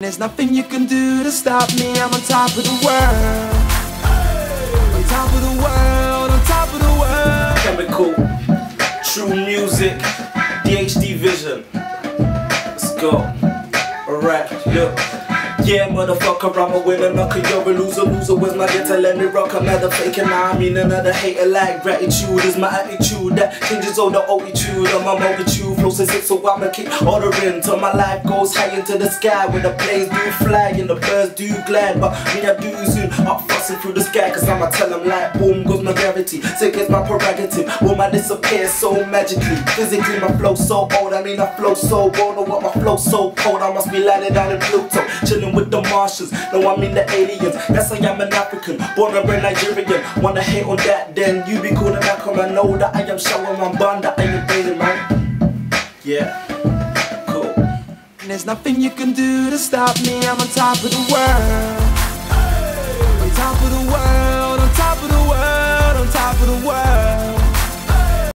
There's nothing you can do to stop me. I'm on top of the world. On top of the world. On top of the world. Kemikool, True Music, DHD Vision. Let's go. Alright, look. Yeah, motherfucker, I'm a winner, knocker, you're a loser, loser. Where's my guitar? Let me rock another faker. Now I mean another hater like gratitude is my attitude that changes all the attitude of my multitude. As it, so I'ma keep ordering till my life goes high into the sky. Where the planes do fly and the birds do glide. But me, I do zoom up fussing through the sky, cause I'ma tell them like boom goes my gravity. Sick is my prerogative. Will I disappear so magically? Physically, my flow so old. I mean, I flow so bold. Know oh, what my flow so cold. I must be landing down in Pluto, chilling with the Martians. No, I mean the aliens. That's why I'm an African, born and bred Nigerian. Wanna hate on that? Then you be cool and I know that I am showing my bond I am baiting, man. Yeah, cool. There's nothing you can do to stop me. I'm on top of the world.